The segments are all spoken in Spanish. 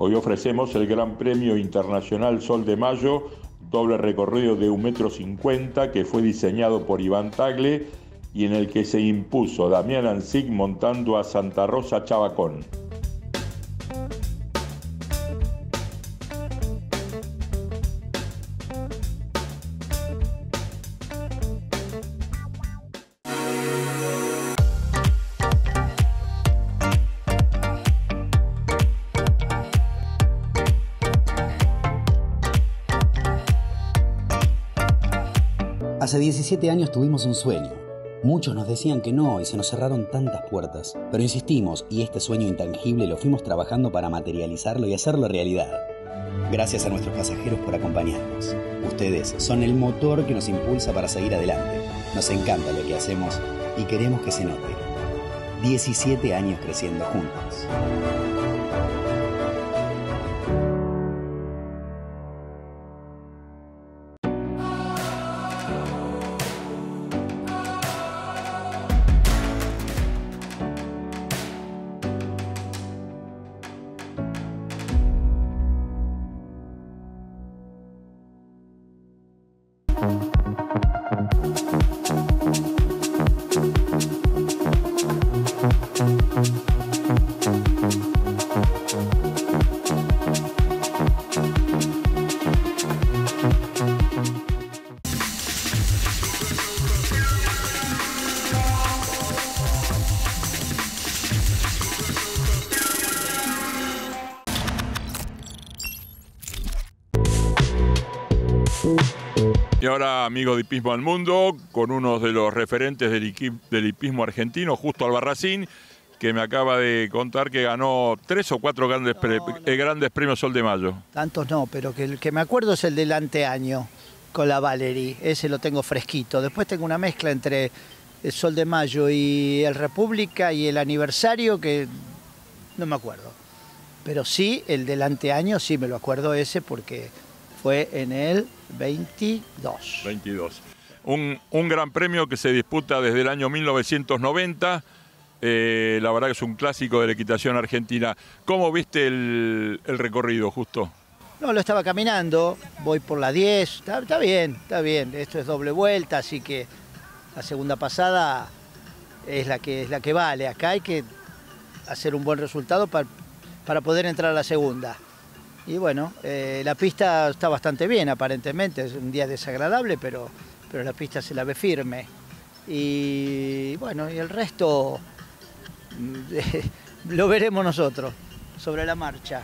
Hoy ofrecemos el Gran Premio Internacional Sol de Mayo, doble recorrido de un metro cincuenta que fue diseñado por Iván Tagle y en el que se impuso Damián Ansig montando a Santa Rosa Chabacón. Hace 17 años tuvimos un sueño. Muchos nos decían que no y se nos cerraron tantas puertas, pero insistimos y este sueño intangible lo fuimos trabajando para materializarlo y hacerlo realidad. Gracias a nuestros pasajeros por acompañarnos. Ustedes son el motor que nos impulsa para seguir adelante. Nos encanta lo que hacemos y queremos que se note. 17 años creciendo juntos. Y ahora, amigo de Hipismo al Mundo, con uno de los referentes del, del hipismo argentino, Justo Albarracín, que me acaba de contar que ganó tres o cuatro grandes, pre- eh, grandes premios Sol de Mayo. Tantos no, pero que el que me acuerdo es el del anteaño con la Valerie. Ese lo tengo fresquito. Después tengo una mezcla entre el Sol de Mayo y el República y el aniversario que no me acuerdo. Pero sí, el del anteaño sí me lo acuerdo ese porque fue en el 22. 22. Un, un gran premio que se disputa desde el año 1990. eh, la verdad que es un clásico de la equitación argentina. ¿Cómo viste el, el recorrido, justo? No, lo estaba caminando, voy por la 10, está, está bien, está bien, esto es doble vuelta, así que la segunda pasada es la que, es la que vale. Acá hay que hacer un buen resultado para, para poder entrar a la segunda. Y bueno, eh, la pista está bastante bien aparentemente, es un día desagradable, pero, pero la pista se la ve firme. Y bueno, y el resto mm, lo veremos nosotros sobre la marcha.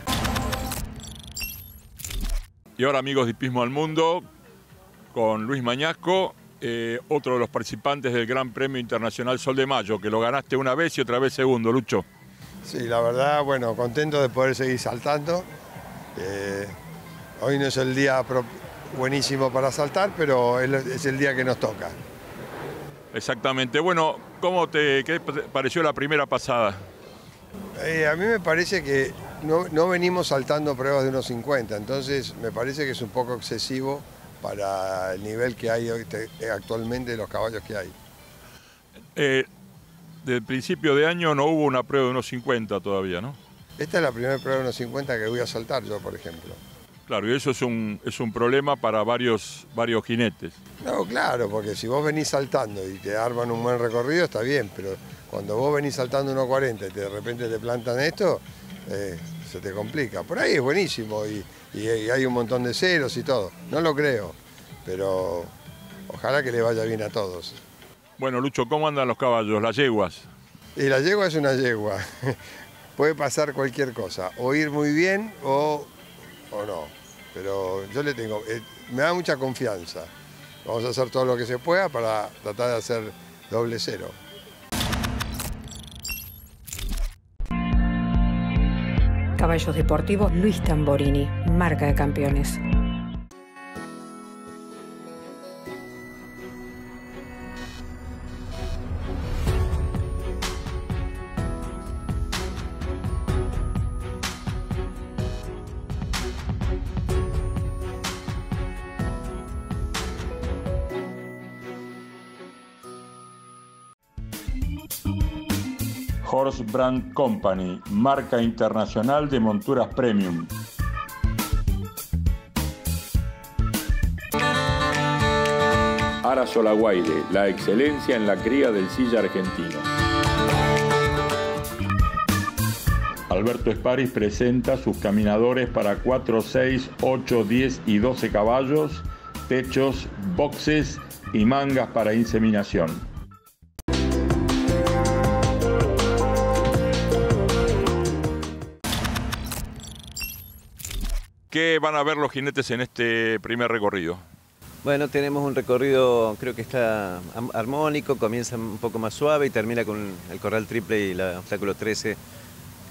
Y ahora, amigos de Hipismo al Mundo, con Luis Mañasco, eh, otro de los participantes del Gran Premio Internacional Sol de Mayo, que lo ganaste una vez y otra vez segundo, Lucho. Sí, la verdad, bueno, contento de poder seguir saltando. Eh, hoy no es el día buenísimo para saltar, pero es el día que nos toca. Exactamente. Bueno, ¿cómo te qué pareció la primera pasada? Eh, a mí me parece que no, no venimos saltando pruebas de unos 50, entonces me parece que es un poco excesivo para el nivel que hay hoy te- actualmente de los caballos que hay. Eh, del principio de año no hubo una prueba de unos 50 todavía, ¿no? Esta es la primera prueba de unos 50 que voy a saltar yo, por ejemplo. Claro, y eso es un, es un problema para varios, varios jinetes. No, claro, porque si vos venís saltando y te arman un buen recorrido, está bien, pero cuando vos venís saltando 1.40 y te- de repente te plantan esto, eh, se te complica. Por ahí es buenísimo y, y- y hay un montón de ceros y todo. No lo creo, pero ojalá que le vaya bien a todos. Bueno, Lucho, ¿cómo andan los caballos, las yeguas? Y la yegua es una yegua. Puede pasar cualquier cosa, o ir muy bien o, o no. Pero yo le tengo, eh, me da mucha confianza. Vamos a hacer todo lo que se pueda para tratar de hacer doble cero. Caballos Deportivos Luis Tamborini, marca de campeones. Horse Brand Company, marca internacional de monturas premium. Ara Solaguaire, la excelencia en la cría del silla argentino. Alberto Esparis presenta sus caminadores para 4, 6, 8, 10 y 12 caballos, techos, boxes y mangas para inseminación. ¿Qué van a ver los jinetes en este primer recorrido? Bueno, tenemos un recorrido, creo que está armónico, comienza un poco más suave y termina con el corral triple y el obstáculo 13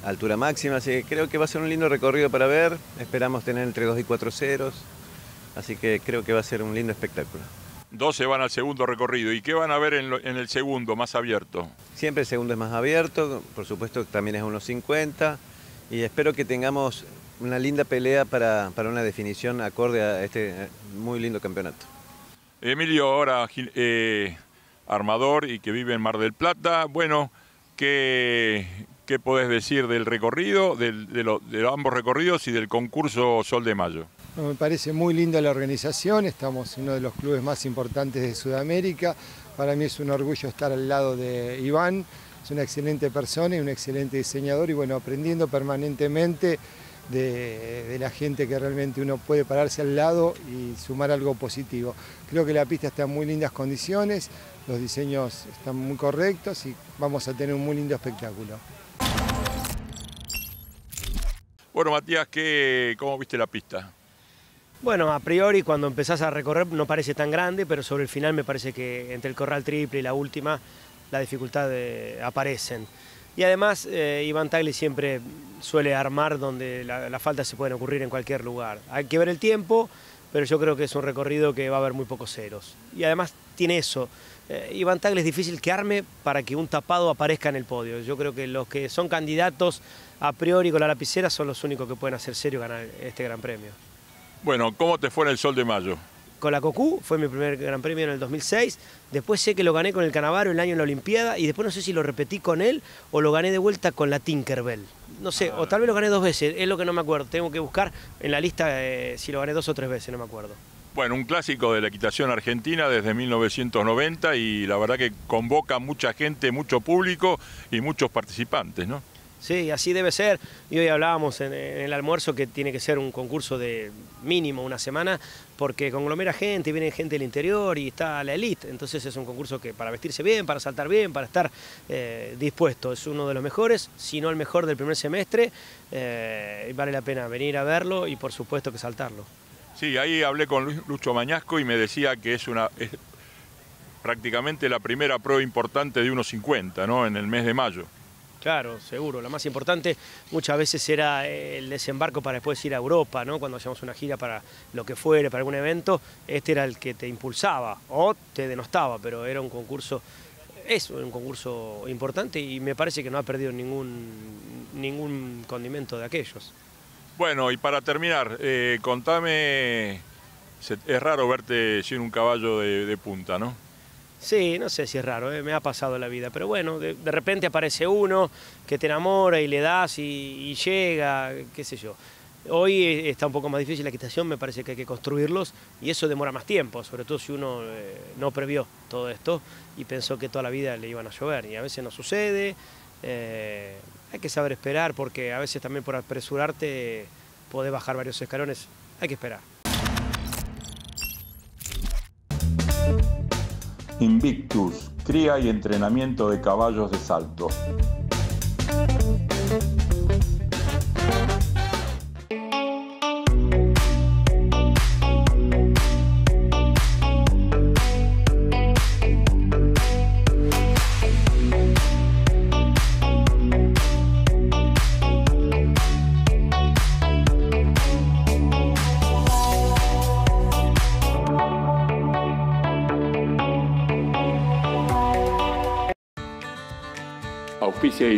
altura máxima, así que creo que va a ser un lindo recorrido para ver, esperamos tener entre 2 y 4 ceros, así que creo que va a ser un lindo espectáculo. 12 van al segundo recorrido, ¿y qué van a ver en, el segundo, más abierto? Siempre el segundo es más abierto, por supuesto también es unos 50, y espero que tengamos una linda pelea para, una definición acorde a este muy lindo campeonato. Emilio, ahora eh, armador y que vive en Mar del Plata, bueno, ¿qué, qué podés decir del recorrido, de, de ambos recorridos y del concurso Sol de Mayo? me parece muy linda la organización, estamos en uno de los clubes más importantes de Sudamérica, para mí es un orgullo estar al lado de Iván, es una excelente persona y un excelente diseñador y bueno, aprendiendo permanentemente de, la gente que realmente uno puede pararse al lado y sumar algo positivo. Creo que la pista está en muy lindas condiciones, los diseños están muy correctos y vamos a tener un muy lindo espectáculo. Bueno, Matías, ¿qué, ¿cómo viste la pista? Bueno, a priori cuando empezás a recorrer no parece tan grande, pero sobre el final me parece que entre el corral triple y la última las dificultades aparecen. Y además eh, Iván Tagle siempre suele armar donde las faltas se pueden ocurrir en cualquier lugar. Hay que ver el tiempo, pero yo creo que es un recorrido que va a haber muy pocos ceros. Y además tiene eso. Eh, Iván Tagle es difícil que arme para que un tapado aparezca en el podio. Yo creo que los que son candidatos a priori con la lapicera son los únicos que pueden hacer serio ganar este gran premio. Bueno, ¿cómo te fue en el Sol de Mayo? Con la Cocu, fue mi primer gran premio en el 2006. Después sé que lo gané con el Canavaro el año en la Olimpiada y después no sé si lo repetí con él o lo gané de vuelta con la Tinkerbell. No sé, o tal vez lo gané dos veces, es lo que no me acuerdo. Tengo que buscar en la lista eh, si lo gané dos o tres veces, no me acuerdo. Bueno, un clásico de la equitación argentina desde 1990 y la verdad que convoca mucha gente, mucho público y muchos participantes, ¿no? Sí, así debe ser. Y hoy hablábamos en, el almuerzo que tiene que ser un concurso de mínimo una semana, porque conglomera gente, viene gente del interior y está la elite. Entonces es un concurso que para vestirse bien, para saltar bien, para estar eh, dispuesto. Es uno de los mejores, si no el mejor del primer semestre. Eh, vale la pena venir a verlo y por supuesto que saltarlo. Sí, ahí hablé con Lucho Mañasco y me decía que es una prácticamente la primera prueba importante de 1.50 ¿no? en el mes de mayo. Claro, seguro. Lo más importante muchas veces era el desembarco para después ir a Europa, ¿no? Cuando hacíamos una gira para lo que fuere, para algún evento, este era el que te impulsaba o te denostaba, pero era un concurso, es un concurso importante y me parece que no ha perdido ningún, ningún condimento de aquellos. Bueno, y para terminar, eh, contame, es raro verte sin un caballo de punta, ¿no? Sí, no sé si es raro, eh, me ha pasado la vida, pero bueno, de, repente aparece uno que te enamora y le das y, llega, qué sé yo. Hoy está un poco más difícil la equitación, me parece que hay que construirlos y eso demora más tiempo, sobre todo si uno eh, no previó todo esto y pensó que toda la vida le iban a llover y a veces no sucede. Eh, hay que saber esperar porque a veces también por apresurarte podés bajar varios escalones, hay que esperar. Invictus, cría y entrenamiento de caballos de salto.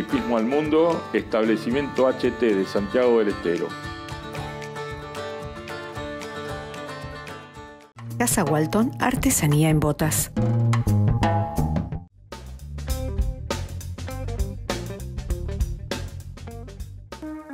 Hipismo al Mundo, establecimiento HT de Santiago del Estero. Casa Walton, artesanía en botas.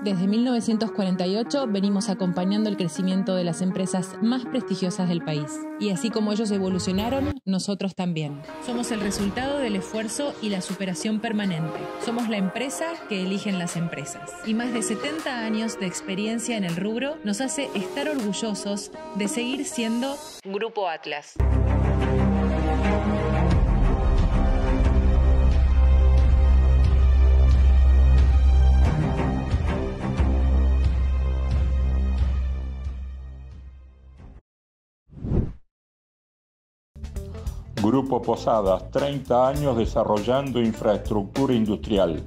Desde 1948 venimos acompañando el crecimiento de las empresas más prestigiosas del país. Y así como ellos evolucionaron, nosotros también. Somos el resultado del esfuerzo y la superación permanente. Somos la empresa que eligen las empresas. Y más de 70 años de experiencia en el rubro nos hace estar orgullosos de seguir siendo Grupo Atlas. Grupo Posadas, 30 años desarrollando infraestructura industrial.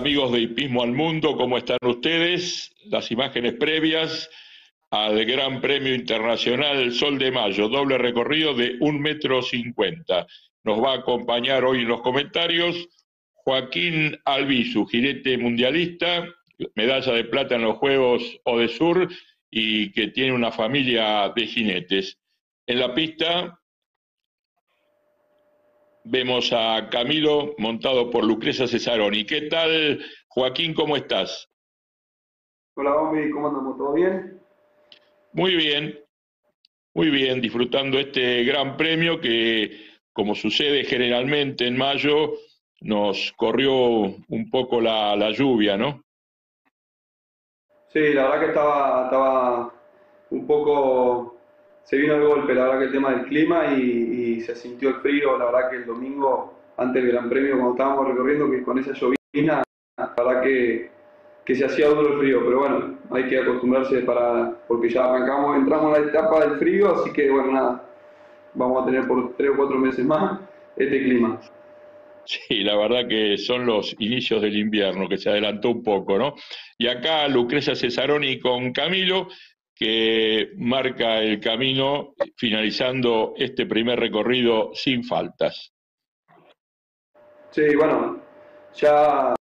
Amigos de Hipismo al Mundo? ¿Cómo están ustedes? Las imágenes previas al Gran Premio Internacional Sol de Mayo, doble recorrido de un metro cincuenta. Nos va a acompañar hoy en los comentarios Joaquín Albizu, jinete mundialista, medalla de plata en los Juegos Odesur y que tiene una familia de jinetes. En la pista Vemos a Camilo montado por Lucrecia Cesaroni. ¿Qué tal, Joaquín? ¿Cómo estás? Hola, Bombi, ¿cómo andamos? ¿Todo bien? Muy bien, muy bien, disfrutando este gran premio que, como sucede generalmente en mayo, nos corrió un poco la, la lluvia, ¿no? Sí, la verdad que estaba, estaba un poco se vino de golpe, la verdad que el tema del clima y, se sintió el frío, la verdad que el domingo, antes del Gran Premio, cuando estábamos recorriendo, que con esa llovina, la verdad que, que se hacía duro el frío, pero bueno, hay que acostumbrarse para, porque ya arrancamos, entramos en la etapa del frío, así que bueno, nada, vamos a tener por tres o cuatro meses más este clima. Sí, la verdad que son los inicios del invierno, que se adelantó un poco, ¿no? Y acá Lucrecia Cesaroni con Camilo, que marca el camino finalizando este primer recorrido sin faltas. Sí, bueno, ya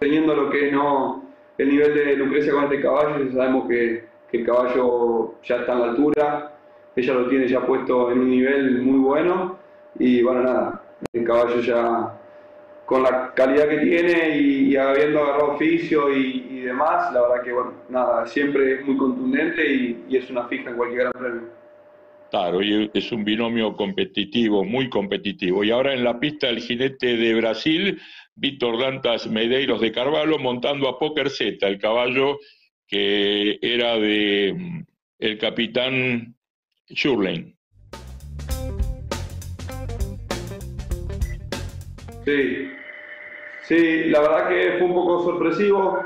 teniendo lo que no el nivel de Lucrecia con este caballo, sabemos que, que, el caballo ya está a la altura, ella lo tiene ya puesto en un nivel muy bueno y bueno, nada, el caballo ya con la calidad que tiene y, habiendo agarrado oficio y, demás, la verdad que, bueno, nada, siempre es muy contundente y, es una fija en cualquier gran premio. Claro, y es un binomio competitivo, muy competitivo. Y ahora en la pista el jinete de Brasil, Víctor Dantas Medeiros de Carvalho, montando a Poker Z, el caballo que era de mm, el capitán Schurlein. Sí, Sí, la verdad que fue un poco sorpresivo,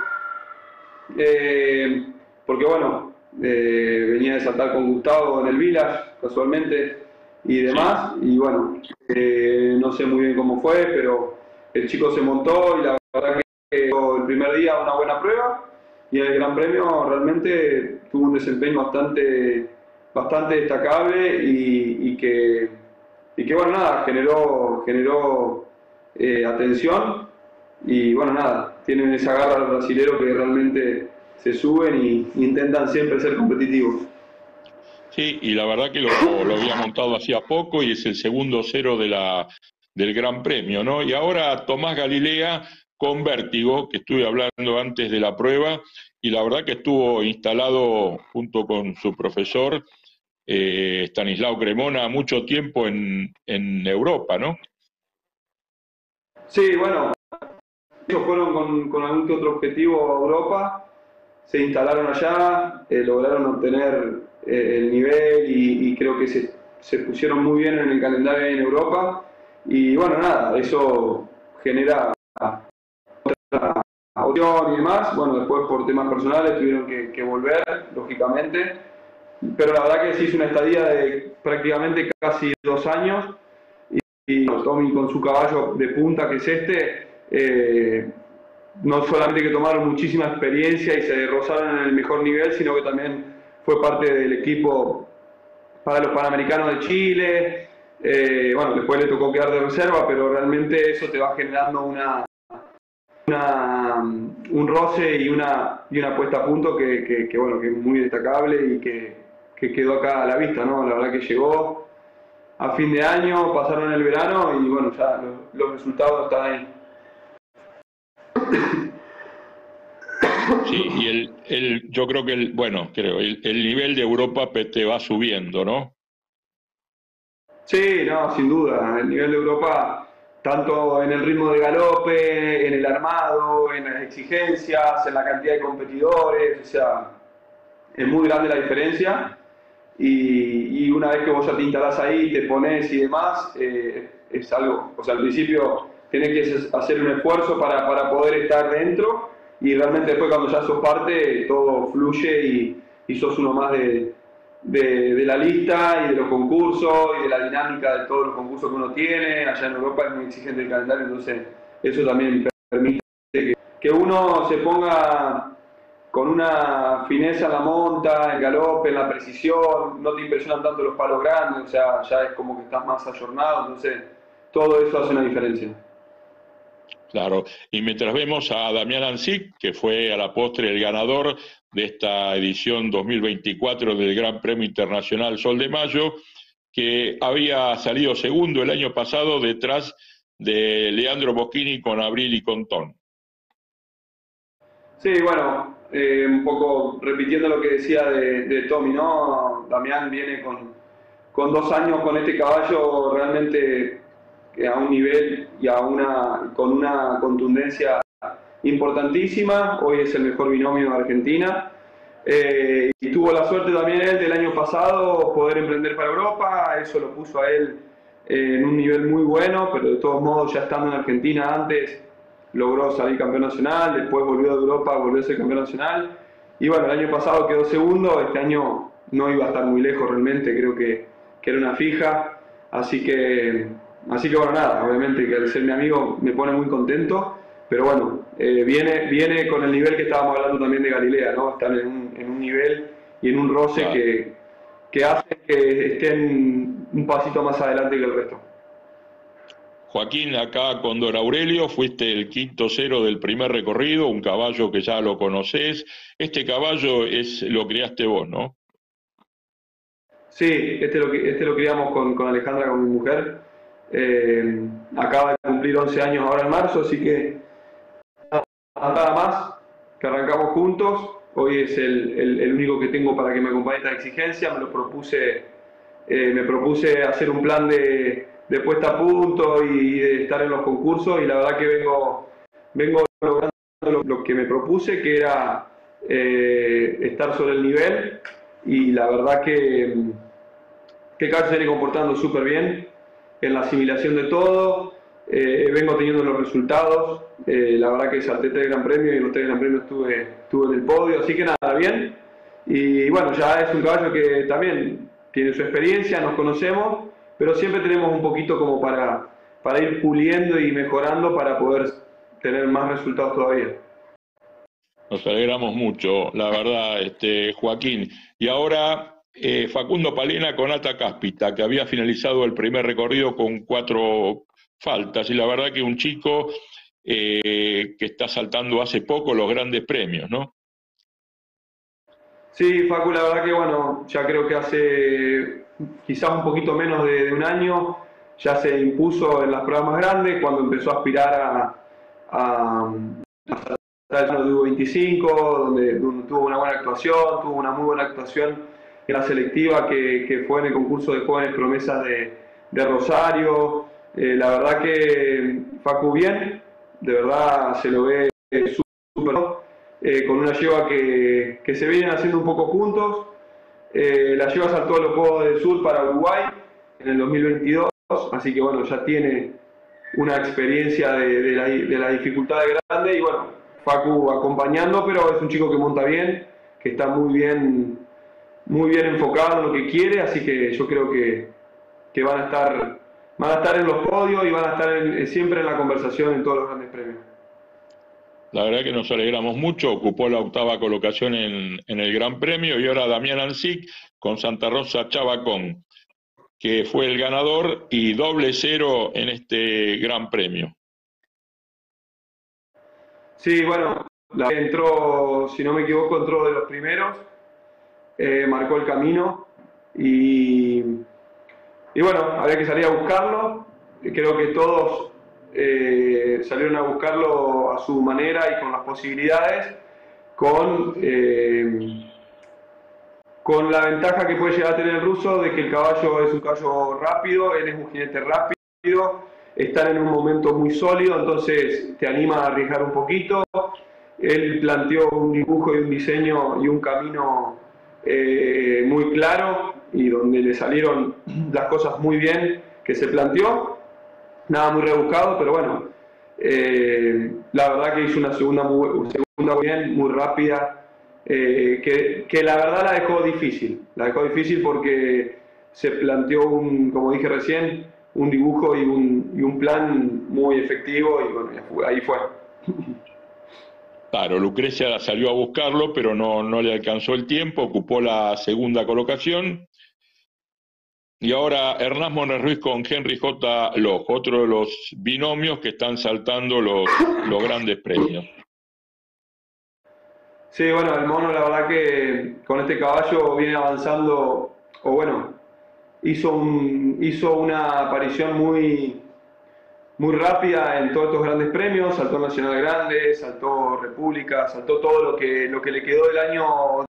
eh, porque bueno, eh, venía de saltar con Gustavo en el Village, casualmente, y demás, y bueno, eh, no sé muy bien cómo fue, pero el chico se montó y la verdad que el primer día una buena prueba, y en el Gran Premio realmente tuvo un desempeño bastante, bastante destacable y, que, y que, bueno, nada, generó, generó atención. Y bueno, nada, tienen esa garra brasilero que realmente se suben y, intentan siempre ser competitivos. Sí, y la verdad que lo, había montado hacía poco y es el segundo cero de la, del Gran Premio, ¿no? Y ahora Tomás Galilea con vértigo, que estuve hablando antes de la prueba, y la verdad que estuvo instalado junto con su profesor eh, Stanislao Cremona mucho tiempo en, en Europa, ¿no? Sí, bueno, ellos fueron con, algún que otro objetivo a Europa, se instalaron allá, eh, lograron obtener eh, el nivel y, creo que se, pusieron muy bien en el calendario en Europa. Y bueno, nada, eso genera otra opción y demás. Bueno, después por temas personales tuvieron que, volver, lógicamente. Pero la verdad que se hizo una estadía de prácticamente casi dos años. Y, y Tommy con su caballo de punta, que es este, eh, no solamente que tomaron muchísima experiencia y se rozaron en el mejor nivel, sino que también fue parte del equipo para los Panamericanos de Chile. Eh, bueno, después le tocó quedar de reserva, pero realmente eso te va generando una, un roce y una, y una puesta a punto que, bueno, que es muy destacable y que, quedó acá a la vista, ¿no? La verdad que llegó a fin de año, pasaron el verano y bueno, ya los resultados están ahí. Sí, y el, el, yo creo que, el, bueno, creo, el, el nivel de Europa te va subiendo, ¿no? Sí, no, sin duda. El nivel de Europa, tanto en el ritmo de galope, en el armado, en las exigencias, en la cantidad de competidores, o sea, es muy grande la diferencia. Y, y una vez que vos ya te instalás ahí, te pones y demás, eh, es algo, o sea, al principio tenés que hacer un esfuerzo para, para poder estar dentro y realmente después cuando ya sos parte todo fluye y, y sos uno más de, de, la lista y de los concursos y de la dinámica de todos los concursos que uno tiene. Allá en Europa es muy exigente el calendario, entonces eso también permite que, que uno se ponga con una fineza en la monta, en galope, en la precisión, no te impresionan tanto los palos grandes, o sea, ya es como que estás más ayornado, entonces todo eso hace una diferencia. Claro, y mientras vemos a Damián Ansic, que fue a la postre el ganador de esta edición 2024 del Gran Premio Internacional Sol de Mayo, que había salido segundo el año pasado detrás de Leandro Bocchini con Abril y con Ton. Sí, bueno, eh, un poco repitiendo lo que decía de, Tommy, ¿no? Damián viene con, con dos años con este caballo realmente a un nivel y a una, con una contundencia importantísima. Hoy es el mejor binomio de Argentina. Eh, y tuvo la suerte también él del año pasado poder emprender para Europa. Eso lo puso a él eh, en un nivel muy bueno, pero de todos modos, ya estando en Argentina antes, logró salir campeón nacional. Después volvió a Europa, volvió a ser campeón nacional. Y bueno, el año pasado quedó segundo. Este año no iba a estar muy lejos realmente. Creo que, que era una fija. Así que Así que bueno, nada, obviamente que al ser mi amigo me pone muy contento, pero bueno, eh, viene, viene con el nivel que estábamos hablando también de Galilea, ¿no? Están en un, en un nivel y en un roce que, que hace que estén un pasito más adelante que el resto. Joaquín, acá con Don Aurelio, fuiste el quinto cero del primer recorrido, un caballo que ya lo conoces. Este caballo es lo criaste vos, ¿no? Sí, este lo, este lo criamos con, con Alejandra, con mi mujer. Eh, acaba de cumplir 11 años ahora en marzo, así que nada más, que arrancamos juntos. Hoy es el, el, único que tengo para que me acompañe esta exigencia. Me lo propuse, eh, me propuse hacer un plan de, de, puesta a punto y de estar en los concursos y la verdad que vengo, vengo logrando lo, que me propuse, que era eh, estar sobre el nivel y la verdad que, que Carlos se viene comportando súper bien en la asimilación de todo. Eh, vengo teniendo los resultados. Eh, la verdad que salté tres Gran Premio y los tres Gran Premios estuve, estuve en el podio, así que nada, bien. Y bueno, ya es un caballo que también tiene su experiencia, nos conocemos, pero siempre tenemos un poquito como para, para ir puliendo y mejorando para poder tener más resultados todavía. Nos alegramos mucho, la verdad, este, Joaquín. Y ahora eh, Facundo Palena con Ata Cáspita, que había finalizado el primer recorrido con cuatro faltas, y la verdad que un chico eh, que está saltando hace poco los grandes premios, ¿no? Sí, Facu, la verdad que bueno, ya creo que hace quizás un poquito menos de, un año ya se impuso en las pruebas más grandes cuando empezó a aspirar a, a, a el 25, donde, donde tuvo una buena actuación, tuvo una muy buena actuación la selectiva que, que, fue en el concurso de jóvenes promesas de, de Rosario. Eh, la verdad que Facu bien, de verdad se lo ve súper eh, con una lleva que, que, se vienen haciendo un poco juntos. Eh, la lleva saltó a los Juegos del Sur para Uruguay en el 2022, así que bueno, ya tiene una experiencia de, de, la, de la dificultad grande y bueno, Facu acompañando, pero es un chico que monta bien, que está muy bien muy bien enfocado en lo que quiere, así que yo creo que, que van, a estar, van a estar en los podios y van a estar siempre en la conversación en todos los grandes premios. La verdad que nos alegramos mucho, ocupó la octava colocación en, el Gran Premio y ahora Damián Ansic con Santa Rosa Chabacón, que fue el ganador y doble cero en este Gran Premio. Sí, bueno, la entró, si no me equivoco, entró de los primeros, eh, marcó el camino y, y bueno, había que salir a buscarlo. Creo que todos eh, salieron a buscarlo a su manera y con las posibilidades, con, eh, con la ventaja que puede llegar a tener el ruso de que el caballo es un caballo rápido, él es un jinete rápido, están en un momento muy sólido, entonces te anima a arriesgar un poquito. Él planteó un dibujo y un diseño y un camino eh, muy claro y donde le salieron las cosas muy bien que se planteó nada muy rebuscado, pero bueno, eh, la verdad que hizo una segunda muy, segunda bien, muy rápida, eh, que, que, la verdad la dejó difícil, la dejó difícil porque se planteó, un, como dije recién, un dibujo y un, y un plan muy efectivo y bueno, ahí fue. Claro, Lucrecia salió a buscarlo, pero no, no le alcanzó el tiempo, ocupó la segunda colocación y ahora Hernán Moner Ruiz con Henry J. Loj, otro de los binomios que están saltando los, los grandes premios. Sí, bueno, el mono la verdad que con este caballo viene avanzando, o bueno, hizo, hizo una aparición muy, muy rápida en todos estos grandes premios, saltó Nacional Grande, saltó República, saltó todo lo que, lo que le quedó del año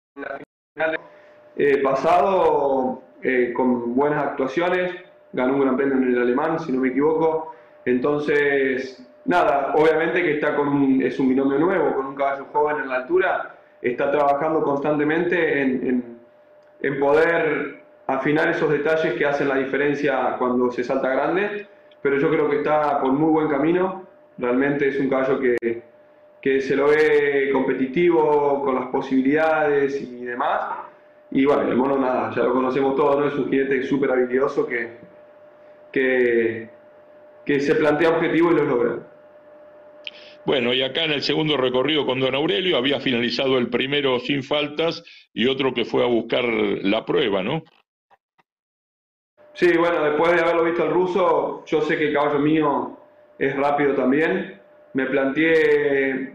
eh, pasado eh, con buenas actuaciones, ganó un gran premio en el alemán, si no me equivoco. Entonces, nada, obviamente que está con es un binomio nuevo, con un caballo joven en la altura, está trabajando constantemente en, en, poder afinar esos detalles que hacen la diferencia cuando se salta grande, pero yo creo que está por muy buen camino, realmente es un caballo que, que se lo ve competitivo, con las posibilidades y demás, y bueno, el mono nada, ya lo conocemos todos, ¿no? Es un jinete súper habilidoso que, que, que se plantea objetivo y lo logra. Bueno, y acá en el segundo recorrido con Don Aurelio había finalizado el primero sin faltas y otro que fue a buscar la prueba, ¿no? Sí, bueno, después de haberlo visto al ruso, yo sé que el caballo mío es rápido también. Me planteé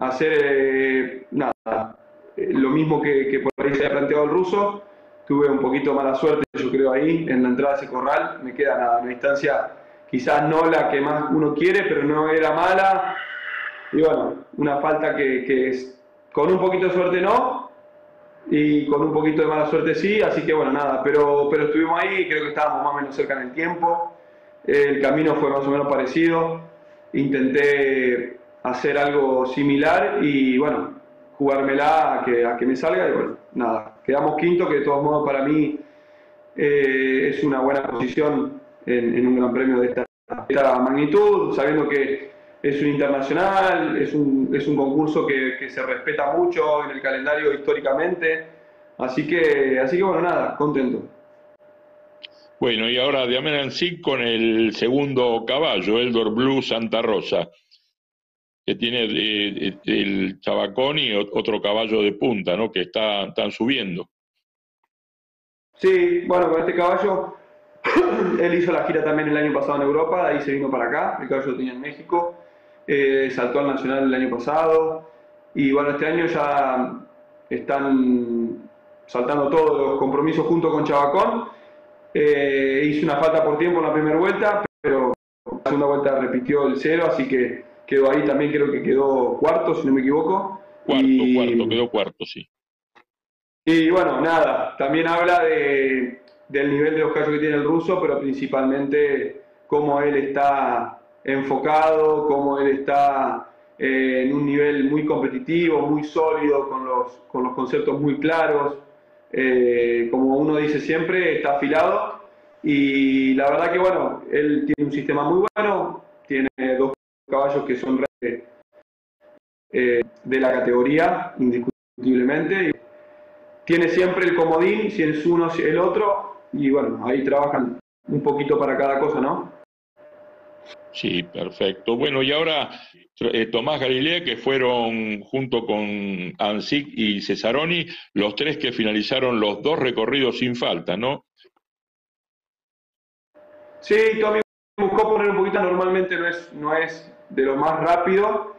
hacer eh, nada, eh, lo mismo que, por ahí se ha planteado el ruso. Tuve un poquito mala suerte, yo creo, ahí en la entrada de ese corral. Me queda nada, una distancia quizás no la que más uno quiere, pero no era mala. Y bueno, una falta que, es, con un poquito de suerte no, y con un poquito de mala suerte sí, así que bueno, nada, pero, pero estuvimos ahí, creo que estábamos más o menos cerca en el tiempo, el camino fue más o menos parecido, intenté hacer algo similar y bueno, jugármela a que, a que me salga y bueno, nada, quedamos quinto, que de todos modos para mí eh, es una buena posición en, un gran premio de esta, magnitud, sabiendo que es un internacional, es un, es un concurso que, que, se respeta mucho en el calendario históricamente, así que, así que bueno, nada, contento. Bueno, y ahora de sí con el segundo caballo, Eldor Blue Santa Rosa que tiene eh, el Chabacón y otro caballo de punta, ¿no? Que está, están subiendo. Sí, bueno, con este caballo, él hizo la gira también el año pasado en Europa, ahí se vino para acá, el caballo lo tenía en México, eh, saltó al Nacional el año pasado, y bueno, este año ya están saltando todos los compromisos junto con Chabacón. Eh, hizo una falta por tiempo en la primera vuelta, pero la segunda vuelta repitió el cero, así que quedó ahí también, creo que quedó cuarto, si no me equivoco. Cuarto, cuarto, quedó cuarto, sí. Y bueno, nada, también habla de, del nivel de los casos que tiene el ruso, pero principalmente cómo él está enfocado, cómo él está eh, en un nivel muy competitivo, muy sólido, con los, con los conceptos muy claros. Eh, como uno dice siempre, está afilado. Y la verdad que bueno, él tiene un sistema muy bueno, tiene dos caballos que son eh, de la categoría, indiscutiblemente. Tiene siempre el comodín, si es uno, si el otro, y bueno, ahí trabajan un poquito para cada cosa, ¿no? Sí, perfecto. Bueno, y ahora eh, Tomás Galilea, que fueron junto con Ansic y Cesaroni, los tres que finalizaron los dos recorridos sin falta, ¿no? Sí, Tommy buscó poner un poquito, normalmente no es, no es de lo más rápido,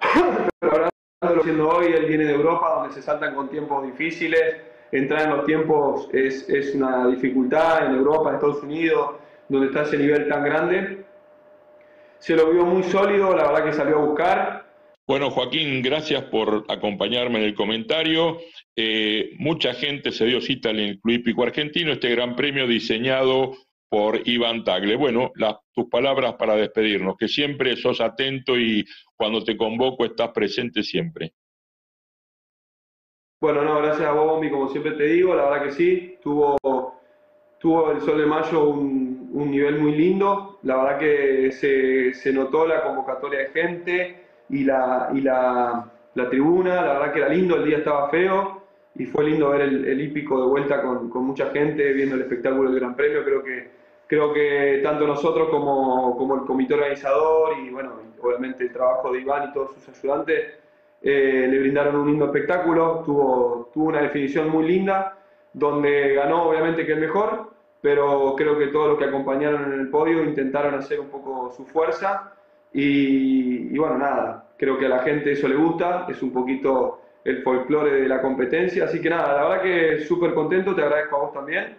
pero ahora lo haciendo hoy, él viene de Europa, donde se saltan con tiempos difíciles, entrar en los tiempos es, es una dificultad en Europa, en Estados Unidos, donde está ese nivel tan grande. Se lo vio muy sólido, la verdad que salió a buscar, bueno, Joaquín, gracias por acompañarme en el comentario. Eh, mucha gente se dio cita en el Club Hípico Argentino, este gran premio diseñado por Iván Tagle. Bueno, tus palabras para despedirnos, que siempre sos atento y cuando te convoco estás presente siempre. Bueno, no, gracias a vos, como siempre te digo, la verdad que sí, tuvo, tuvo el Sol de Mayo un, un nivel muy lindo, la verdad que se, se, notó la convocatoria de gente y, la, y la, la, tribuna, la verdad que era lindo, el día estaba feo y fue lindo ver el, el hípico de vuelta con, con mucha gente viendo el espectáculo del Gran Premio, creo que creo que tanto nosotros como, como, el comité organizador y bueno, obviamente el trabajo de Iván y todos sus ayudantes eh, le brindaron un lindo espectáculo, tuvo, tuvo una definición muy linda, donde ganó obviamente que el mejor, pero creo que todos los que acompañaron en el podio intentaron hacer un poco su fuerza. Y, y bueno, nada, creo que a la gente eso le gusta, es un poquito el folclore de la competencia, así que nada, la verdad que súper contento, te agradezco a vos también.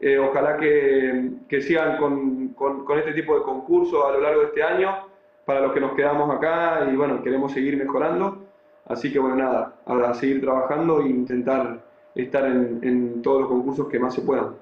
Eh, ojalá que, que sigan con, con, con, este tipo de concursos a lo largo de este año, para los que nos quedamos acá y bueno, queremos seguir mejorando. Así que bueno, nada, a seguir trabajando e intentar estar en, en todos los concursos que más se puedan.